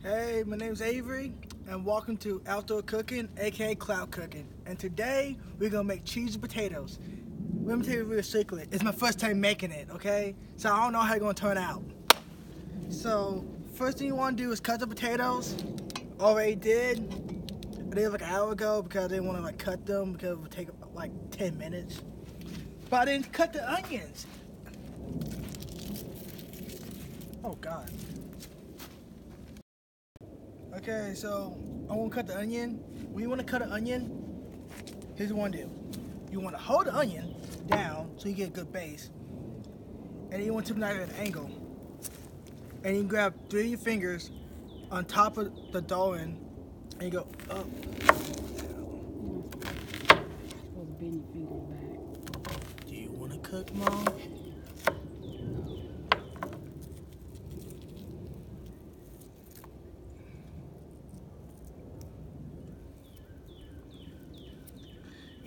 Hey, my name's Avery, and welcome to Outdoor Cooking, aka Cloud Cooking. And today we're gonna make cheesy potatoes. Let me tell you a real secret. It's my first time making it, okay? So I don't know how it's gonna turn out. So first thing you want to do is cut the potatoes. Already did. I did like an hour ago because I didn't want to like cut them because it would take like 10 minutes. But I didn't cut the onions. Oh God. Okay, so I want to cut the onion. When you want to cut an onion, here's what you want to do. You want to hold the onion down so you get a good base. And then you want to it at an angle. And you grab three of your fingers on top of the dough and you go up. Supposed to bend your fingers back. Do you want to cook, Mom?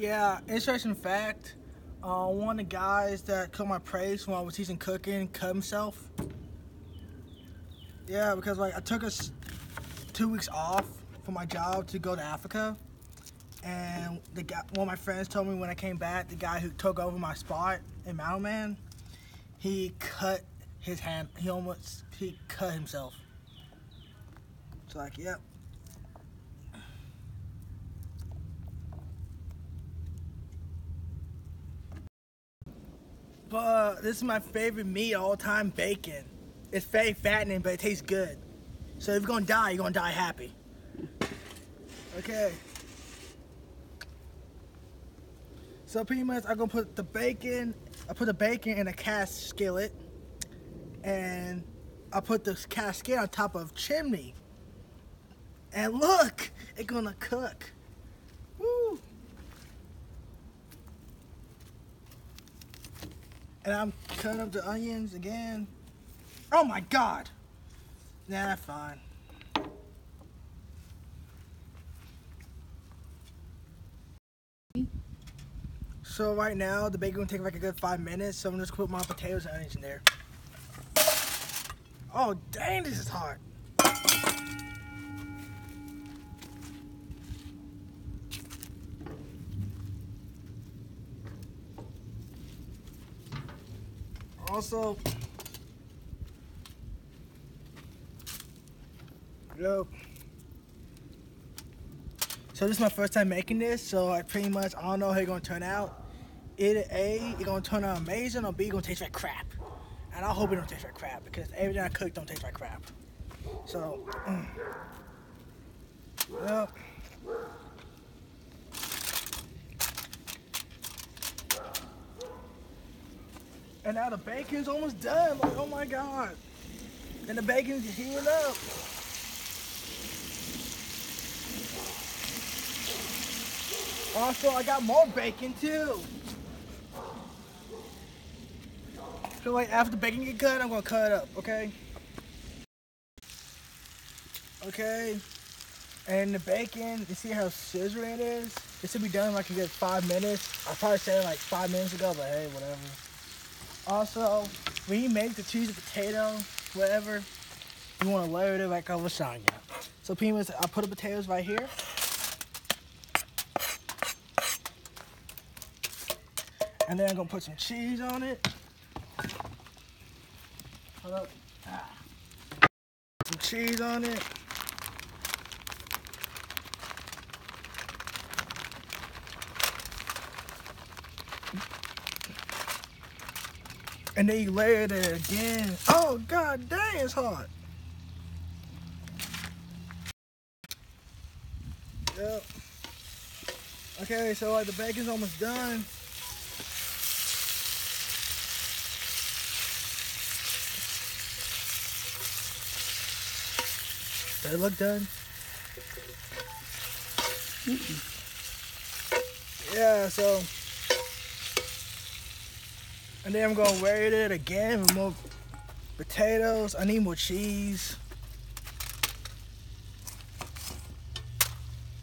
Yeah, interesting fact. Uh, one of the guys that cut my praise when I was teaching cooking cut himself. Yeah, because like I took us two weeks off for my job to go to Africa, and the guy, one of my friends told me when I came back, the guy who took over my spot in Mountain Man, he cut his hand. He almost he cut himself. It's like, yep. This is my favorite meat all time, bacon. It's very fattening, but it tastes good. So if you're gonna die, you're gonna die happy. Okay. So pretty much I'm gonna put the bacon, I put the bacon in a cast skillet and I put the cast skillet on top of chimney. And look, it's gonna cook. And I'm cutting up the onions again. Oh my god! Nah, fine. So right now, the bacon will take like a good five minutes, so I'm just gonna put my potatoes and onions in there. Oh dang, this is hot. Also, Yep. So this is my first time making this, so I pretty much I don't know how it's gonna turn out. Either A, it's gonna turn out amazing, or B, it's gonna taste like crap. And I hope it don't taste like crap because everything I cook don't taste like crap. So, mm. And now the bacon's almost done. Like, oh my god. And the bacon's heating up. Also, I got more bacon too. So like after the bacon get cut, I'm gonna cut it up, okay? Okay. And the bacon, you see how scissoring it is? It should be done in like a good five minutes. I probably said it like five minutes ago, but hey, whatever. Also, when you make the cheesy potato, whatever, you want to layer it like a lasagna. So pretty I put the potatoes right here. And then I'm gonna put some cheese on it. Hold up. Ah. Some cheese on it. And then you layer it again. Oh god dang, it's hot. Yep. Okay, so like the bacon's almost done. Does it look done? Yeah, so. And then I'm gonna wear it again with more potatoes. I need more cheese.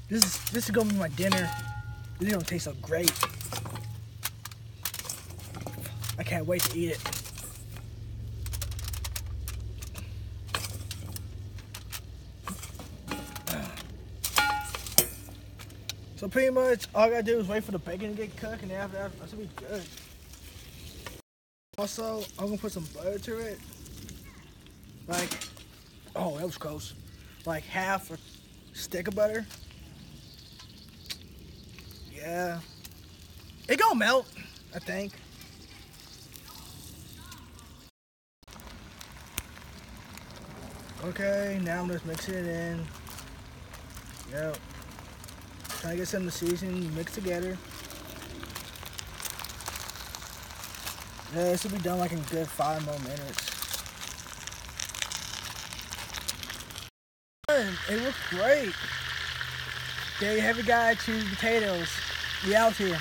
This is this is gonna be my dinner. This is gonna taste so great. I can't wait to eat it. So pretty much all I gotta do is wait for the bacon to get cooked and after that I should be good. Also, I'm gonna put some butter to it. Like, oh, that was close. Like half a stick of butter. Yeah. It gonna melt, I think. Okay, now I'm just mixing it in. Yep. Trying to get some of the seasoning mixed together. Yeah, this will be done like in good five more minutes. It looks great. There you have it, potatoes. We out here.